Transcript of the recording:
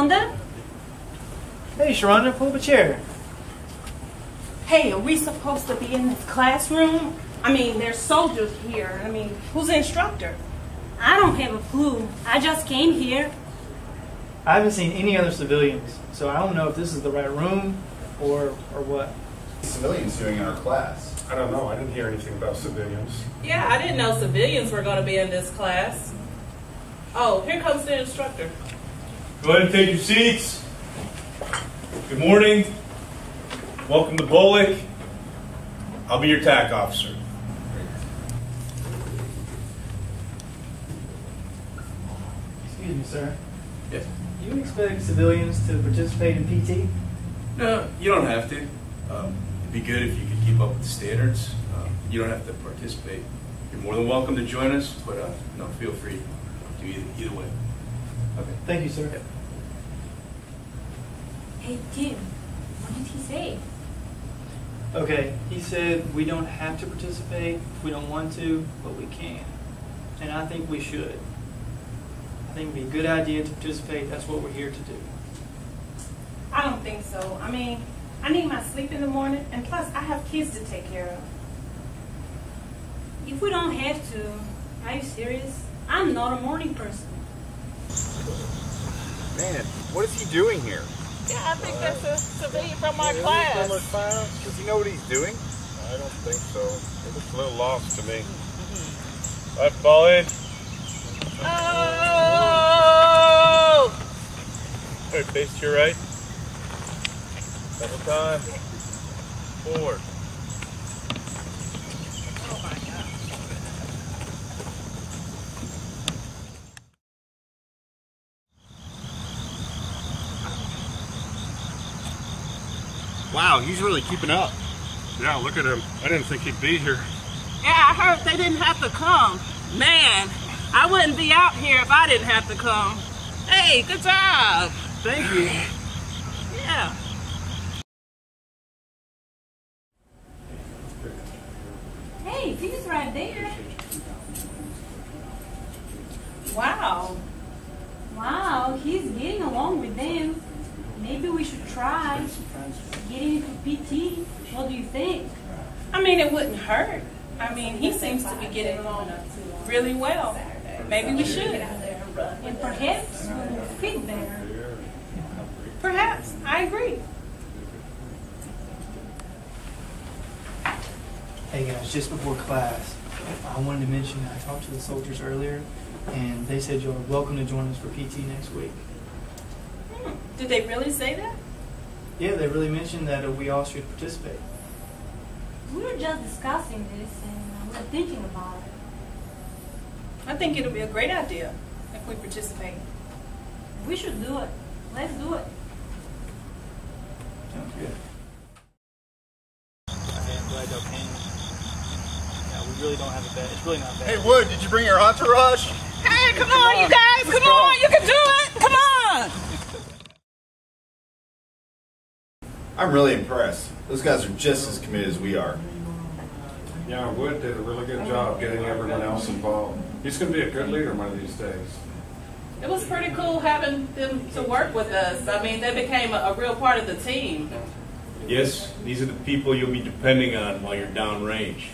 Hey, there's Sharonda. Hey, Sharonda, pull up a chair. Hey, are we supposed to be in this classroom? I mean, there's soldiers here. I mean, who's the instructor? I don't have a clue. I just came here. I haven't seen any other civilians, so I don't know if this is the right room or or what. civilians doing in our class? I don't know. I didn't hear anything about civilians. Yeah, I didn't know civilians were going to be in this class. Oh, here comes the instructor. Go ahead and take your seats. Good morning. Welcome to Bullock. I'll be your TAC officer. Excuse me, sir. Yes. Do you expect civilians to participate in PT? No, you don't have to. Um, it'd be good if you could keep up with the standards. Um, you don't have to participate. You're more than welcome to join us, but uh, no, feel free to either, either way. Okay. Thank you, sir. Yep. Hey, Tim, what did he say? Okay, he said we don't have to participate if we don't want to, but we can. And I think we should. I think it'd be a good idea to participate. That's what we're here to do. I don't think so. I mean, I need my sleep in the morning, and plus, I have kids to take care of. If we don't have to, are you serious? I'm not a morning person. Man, what is he doing here? Yeah, I think that's a civilian from our class. Does he know what he's doing? I don't think so. It looks a little lost to me. All right, fall in. Oh! All right, face to your right. Double time. Forward. Wow, he's really keeping up. Yeah, look at him. I didn't think he'd be here. Yeah, I heard they didn't have to come. Man, I wouldn't be out here if I didn't have to come. Hey, good job. Thank you. Yeah. Hey, he's right there. Wow. Wow, he's getting along with them. Maybe we should try getting into PT. What do you think? I mean, it wouldn't hurt. I mean, he seems to be getting along really well. Maybe we should. And perhaps we will fit better. Perhaps. I agree. Hey guys, just before class, I wanted to mention I talked to the soldiers earlier, and they said you're welcome to join us for PT next week. Did they really say that? Yeah, they really mentioned that uh, we all should participate. We were just discussing this and we were thinking about it. I think it'll be a great idea if we participate. We should do it. Let's do it. Sounds good. I'm glad y'all came. Yeah, we really don't have a bad. It's really not bad. Hey, Wood, did you bring your entourage? Hey, come on, you guys. Come on. You can do it. Come on. I'm really impressed. Those guys are just as committed as we are. Yeah, Wood did a really good job getting everyone else involved. He's going to be a good leader one of these days. It was pretty cool having them to work with us. I mean, they became a, a real part of the team. Yes, these are the people you'll be depending on while you're downrange.